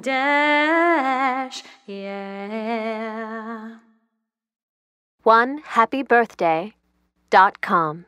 dash, yeah. One happy birthday dot com.